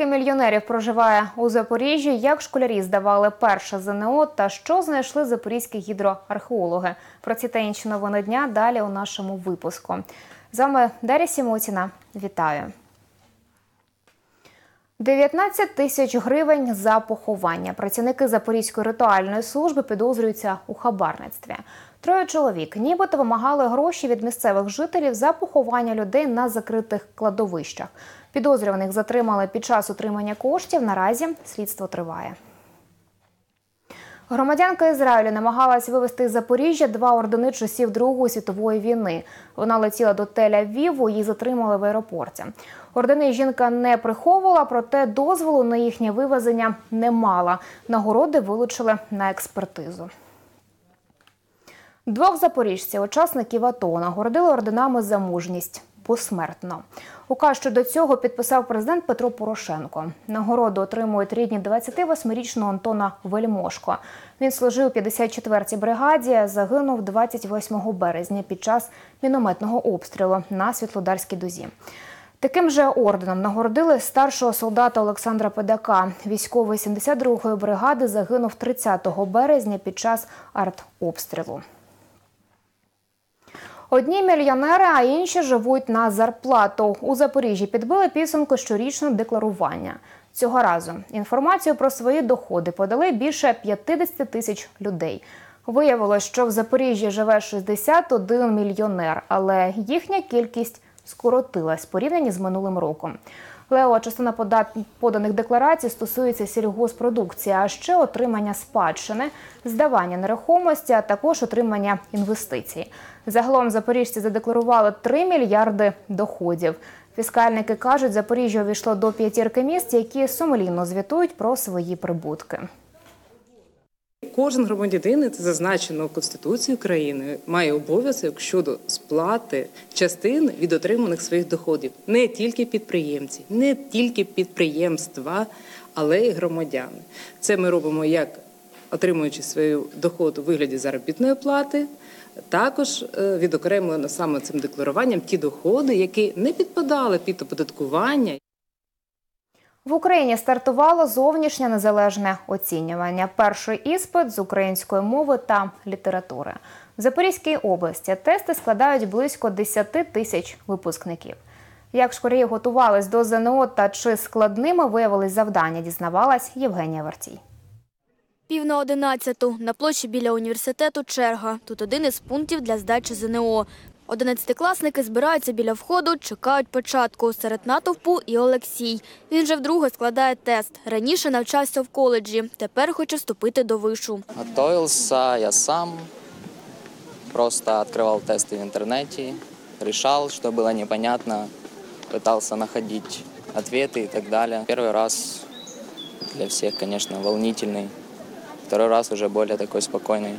Скільки мільйонерів проживає у Запоріжжі? Як школярі здавали перше ЗНО та що знайшли запорізькі гідроархеологи? Про ці та інші новини дня далі у нашому випуску. З вами Дар'я Сімутіна. Вітаю. 19 тисяч гривень за поховання. Працівники Запорізької ритуальної служби підозрюються у хабарництві. Троє чоловік нібито вимагали гроші від місцевих жителів за поховання людей на закритих кладовищах. Підозрюваних затримали під час отримання коштів. Наразі слідство триває. Громадянка Ізраїлю намагалась вивезти з Запоріжжя два ордени часів Другої світової війни. Вона летіла до Тель-Авіву, її затримали в аеропорті. Ордени жінка не приховувала, проте дозволу на їхнє вивезення не мала. Нагороди вилучили на експертизу. Двох запоріжців, учасників АТО, нагородили орденами за мужність посмертно. Указ щодо цього підписав президент Петро Порошенко. Нагороду отримують рідні 28-річного Антона Вельмошко. Він служив у 54-й бригаді, загинув 28 березня під час мінометного обстрілу на Світлодарській дузі. Таким же орденом нагородили старшого солдата Олександра Педака. Військовий 72-ї бригади загинув 30 березня під час артобстрілу. Одні мільйонери, а інші живуть на зарплату. У Запоріжжі підбили підсумку щорічного декларування. Цього разу інформацію про свої доходи подали більше 50 тисяч людей. Виявилось, що в Запоріжжі живе 61 мільйонер, але їхня кількість скоротилась порівняно з минулим роком. Лева частина поданих декларацій стосується сільгоспродукції, а ще отримання спадщини, здавання нерухомості, а також отримання інвестицій. Загалом запоріжці задекларували 3 мільярди доходів. Фіскальники кажуть, Запоріжжя увійшло до п'ятірки міст, які сумлінно звітують про свої прибутки. Кожен громадянин, це зазначено в Конституції України, має обов'язок щодо сплати частин від отриманих своїх доходів. Не тільки підприємці, не тільки підприємства, але й громадяни. Це ми робимо як отримуючи свою доход у вигляді заробітної плати. Також е, відокремлено саме цим декларуванням ті доходи, які не підпадали під оподаткування. В Україні стартувало зовнішнє незалежне оцінювання. Перший іспит з української мови та літератури. В Запорізькій області тести складають близько 10 тисяч випускників. Як школярі готувались до ЗНО та чи складними виявились завдання, дізнавалась Євгенія Вартій. Пів на одинадцяту на площі біля університету черга. Тут один із пунктів для здачі ЗНО. Одинадцятикласники збираються біля входу, чекають початку. Серед натовпу і Олексій. Він вже вдруге складає тест. Раніше навчався в коледжі, тепер хоче вступити до вишу. Готовился я сам, просто открывал тесты в интернете, решал, что было непонятно, пытался находить ответы и так далее. Первый раз для всех, конечно, волнительный. Второй раз уже более такой спокойный,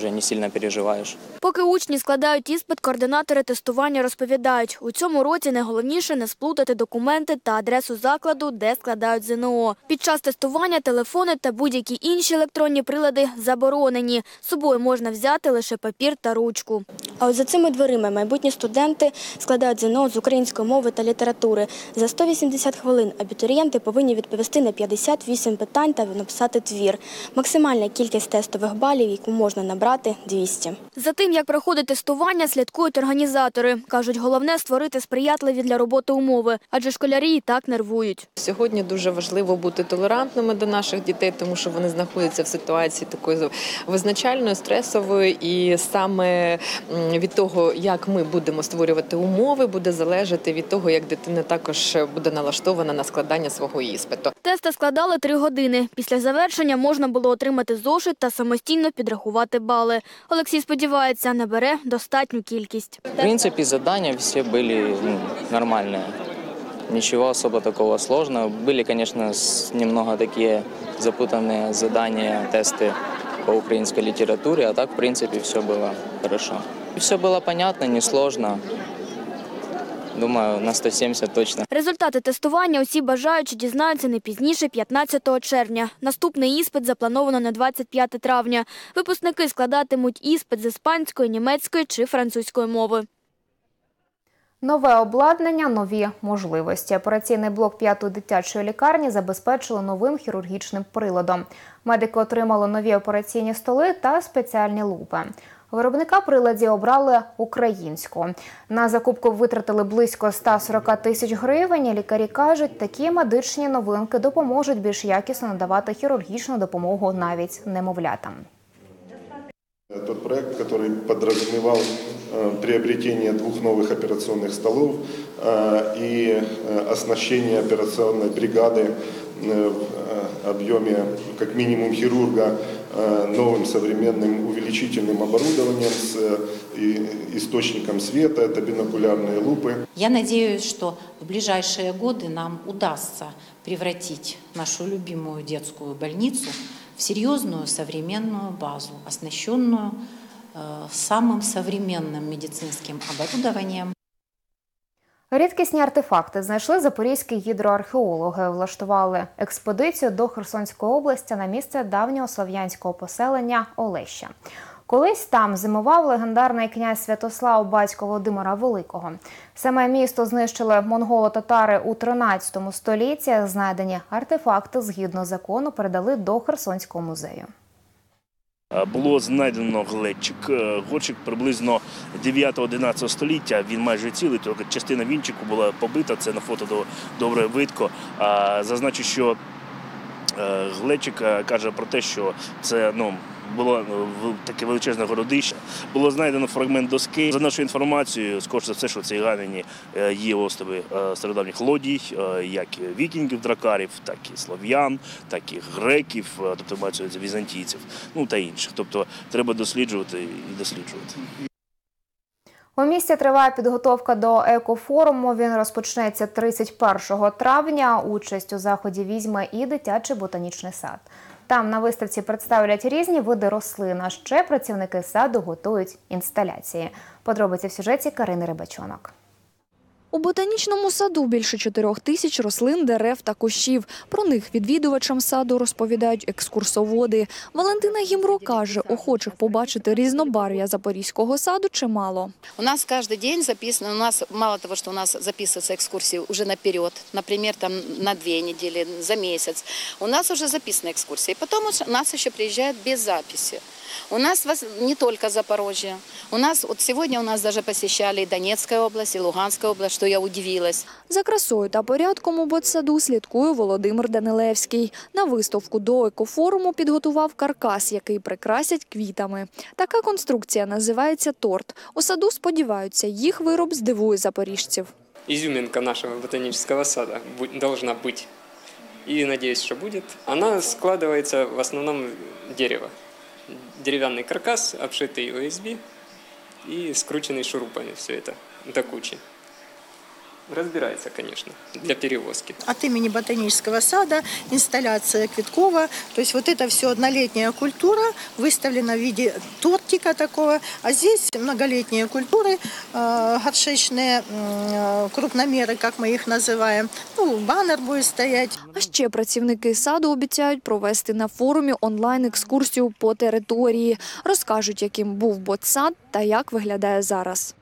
уже не сильно переживаешь. Поки учні складають іспит, координатори тестування розповідають, у цьому році найголовніше не сплутати документи та адресу закладу, де складають ЗНО. Під час тестування телефони та будь-які інші електронні прилади заборонені. З собою можна взяти лише папір та ручку. А от за цими дверима майбутні студенти складають ЗНО з української мови та літератури. За 180 хвилин абітурієнти повинні відповісти на 58 питань та написати твір. Максимальна кількість тестових балів, яку можна набрати – 200. За тим, як проходить тестування, слідкують організатори. Кажуть, головне створити сприятливі для роботи умови, адже школярі і так нервують. Сьогодні дуже важливо бути толерантними до наших дітей, тому що вони знаходяться в ситуації такої визначальної, стресової, і саме від того, як ми будемо створювати умови, буде залежати від того, як дитина також буде налаштована на складання свого іспиту. Тести складали три години. Після завершення можна було отримати зошит та самостійно підрахувати бали. Олексій сподівається, набере достатню кількість. В принципе, задания все были ну, нормальные. Ничего особо такого сложного. Были, конечно, с- немного такие запутанные задания, тесты по украинской литературе, а так, в принципе, все было хорошо. Все было понятно, несложно. Думаю, на 170 точно. Результати тестування усі бажаючі дізнаються не пізніше 15 червня. Наступний іспит заплановано на 25 травня. Випускники складатимуть іспит з іспанської, німецької чи французької мови. Нове обладнання, нові можливості. Операційний блок 5-ї дитячої лікарні забезпечили новим хірургічним приладом. Медики отримали нові операційні столи та спеціальні лупи. Виробника приладів обрали українську. На закупку витратили близько 140 тисяч гривень. І Лікарі кажуть, такі медичні новинки допоможуть більш якісно надавати хірургічну допомогу навіть немовлятам. Тот проект, который подразумевал э, приобретение двух новых операционных столов э, и э, оснащение операционной бригады э, в э, объеме как минимум хирурга э, новым современным увеличительным оборудованием с э, источником света, это бинокулярные лупы. Я надеюсь, что в ближайшие годы нам удастся превратить нашу любимую детскую больницу в серьезную современную базу, оснащенную э, самым современным медицинским оборудованием. Рідкісні артефакти знайшли запорізькі гідроархеологи. Влаштували експедицію до Херсонської області на місце давнього слов'янського поселення Олеща. Колись там зимував легендарний князь Святослав, батько Володимира Великого. Саме місто знищили монголо-татари у 13 столітті. Знайдені артефакти згідно закону передали до Херсонського музею. Е, Було знайдено глечик. Е, Горчик приблизно 9-11 століття. Він майже цілий, тільки частина вінчику була побита. Це на фото добре видко. Зазначу, що е, глечик каже про те, що це ну. Було е, таке величезне городище. Було знайдено фрагмент доски. За нашою інформацією, скоріше за все, що в цій ганині е, є острови е, стародавніх лодій, як вікінгів, дракарів, так і слов'ян, так і греків, тобто мається візантійців, ну та інших. Тобто треба досліджувати і досліджувати. У місті триває підготовка до екофоруму. Він розпочнеться 31 травня. Участь у заході візьме і дитячий ботанічний сад. Там на виставці представлять різні види рослин. А ще працівники саду готують інсталяції. Подробиці в сюжеті Карини Рибачонок. У ботанічному саду більше чотирьох тисяч рослин, дерев та кущів. Про них відвідувачам саду розповідають екскурсоводи. Валентина Гімро каже, охочих побачити різнобарв'я запорізького саду чимало. У нас каждый день записано, у нас мало того, что у нас записываются экскурсии уже наперед, например, там на две недели, за месяц, у нас уже записаны экскурсии. Потом уж- у нас еще приезжают без записи. У нас не только Запорожье. У нас вот сегодня у нас даже посещали и Донецкая область, и Луганская область, что я удивилась. За красою та порядком у ботсаду слідкує Володимир Данилевський. На виставку до екофоруму підготував каркас, який прикрасять квітами. Така конструкція називається торт. У саду сподіваються, їх вироб здивує запоріжців. изюминка нашего ботанического сада бу- должна быть. И надеюсь, что будет. Она складывается в основном дерево Деревянный каркас, обшитый OSB и скрученный шурупами все это до кучи. Разбирается, конечно, для перевозки. от имени ботанического сада инсталляция Квиткова. То есть вот это все однолетняя культура выставлена в виде тортика такого. А здесь многолетние культуры, э, горшечные э, крупномеры, как мы их называем. Ну, баннер будет стоять. А ще працівники саду обіцяють провести на форумі онлайн-екскурсію по території. Розкажуть, яким був ботсад та як виглядає зараз.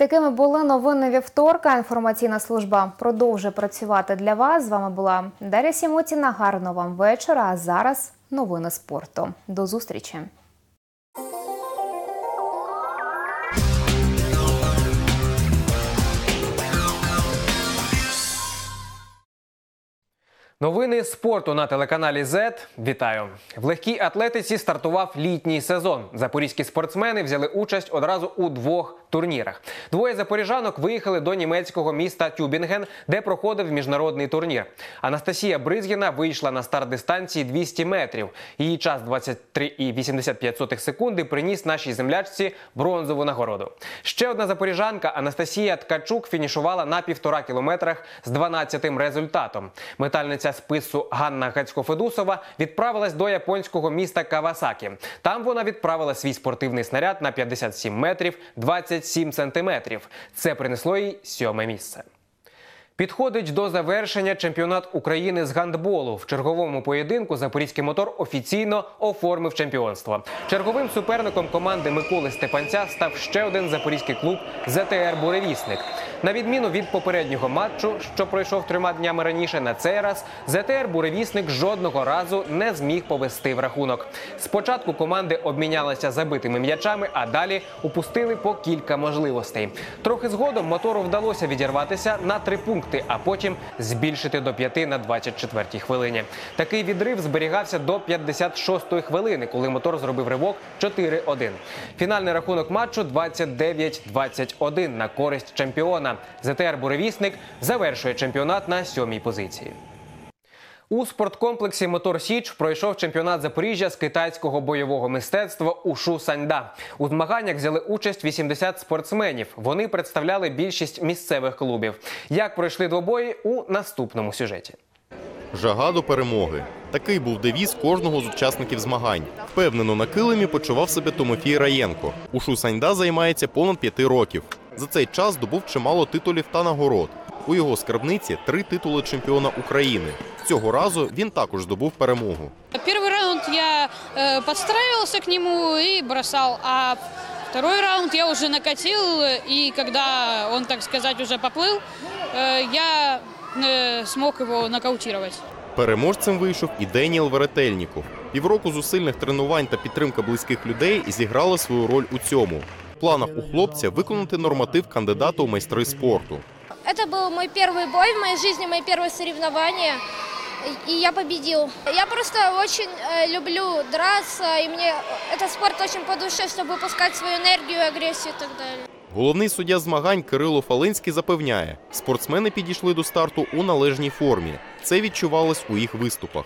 Такими були новини вівторка. Інформаційна служба продовжує працювати для вас. З вами була Дар'я Сімотіна. Гарного вам вечора. А зараз новини спорту. До зустрічі. Новини спорту на телеканалі Z. Вітаю в легкій атлетиці. Стартував літній сезон. Запорізькі спортсмени взяли участь одразу у двох турнірах. Двоє запоріжанок виїхали до німецького міста Тюбінген, де проходив міжнародний турнір. Анастасія Бризгіна вийшла на старт дистанції 200 метрів. Її час 23,85 секунди приніс нашій землячці бронзову нагороду. Ще одна запоріжанка Анастасія Ткачук фінішувала на півтора кілометрах з 12-тим результатом. Метальниця спису Ганна Гацько-Федусова відправилась до японського міста Кавасакі. Там вона відправила свій спортивний снаряд на 57 метрів 27 сантиметрів. Це принесло їй сьоме місце. Підходить до завершення чемпіонат України з гандболу. В черговому поєдинку запорізький мотор офіційно оформив чемпіонство. Черговим суперником команди Миколи Степанця став ще один запорізький клуб ЗТР Буревісник. На відміну від попереднього матчу, що пройшов трьома днями раніше, на цей раз ЗТР Буревісник жодного разу не зміг повести в рахунок. Спочатку команди обмінялися забитими м'ячами, а далі упустили по кілька можливостей. Трохи згодом мотору вдалося відірватися на три пункти, а потім збільшити до п'яти на 24-й хвилині. Такий відрив зберігався до 56-ї хвилини, коли мотор зробив ривок 4-1. Фінальний рахунок матчу 29-21 на користь чемпіона. ЗТР Буревісник завершує чемпіонат на сьомій позиції. У спорткомплексі Мотор Січ пройшов чемпіонат Запоріжжя з китайського бойового мистецтва Ушу Саньда. У змаганнях взяли участь 80 спортсменів. Вони представляли більшість місцевих клубів. Як пройшли двобої у наступному сюжеті. Жага до перемоги. Такий був девіз кожного з учасників змагань. Впевнено, на килимі почував себе Тимофій Раєнко. Ушу Саньда займається понад п'яти років. За цей час здобув чимало титулів та нагород. У його скарбниці три титули чемпіона України. Цього разу він також здобув перемогу. Первый раунд я э, подстраивался к нему и бросал, а второй раунд я уже накатил, и когда он, так сказать, уже поплыл, э, я э, смог его нокаутировать. Переможцем вийшов і Деніел Веретельніков. Півроку зусильних тренувань та підтримка близьких людей зіграли свою роль у цьому. В планах у хлопця виконати норматив кандидата у майстри спорту. Это был мой первый бой в моей жизни, мои первые соревнования. И я победил. Я просто очень э, люблю драться, и мне этот спорт очень по душе, чтобы выпускать свою энергию, агрессию и так далее. Головний суддя змагань Кирило Фалинський запевняє, спортсмени підійшли до старту у належній формі. Це відчувалось у їх виступах.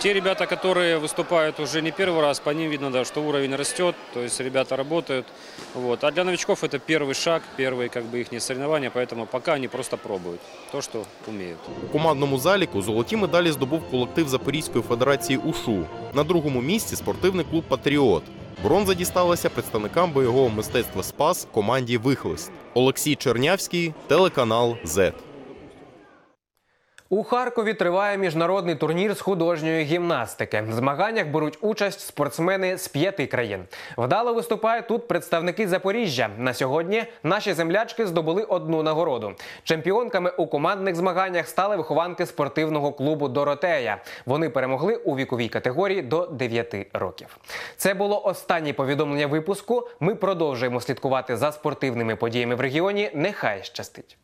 Те ребята, которые выступают уже не первый раз, по ним видно, да, что уровень растет, то есть ребята работают. Вот. А для новичков это первый шаг, первые как бы их соревнования, поэтому пока они просто пробуют то, что умеют. У командному заліку золоті медалі здобув колектив Запорізької федерації УШУ. На другому місці спортивний клуб Патріот. Бронза дісталася представникам бойового мистецтва Спас команді Вихлист. Олексій Чернявський, телеканал ЗЕТ. У Харкові триває міжнародний турнір з художньої гімнастики. В змаганнях беруть участь спортсмени з п'яти країн. Вдало виступають тут представники Запоріжжя. На сьогодні наші землячки здобули одну нагороду. Чемпіонками у командних змаганнях стали вихованки спортивного клубу Доротея. Вони перемогли у віковій категорії до 9 років. Це було останнє повідомлення випуску. Ми продовжуємо слідкувати за спортивними подіями в регіоні. Нехай щастить.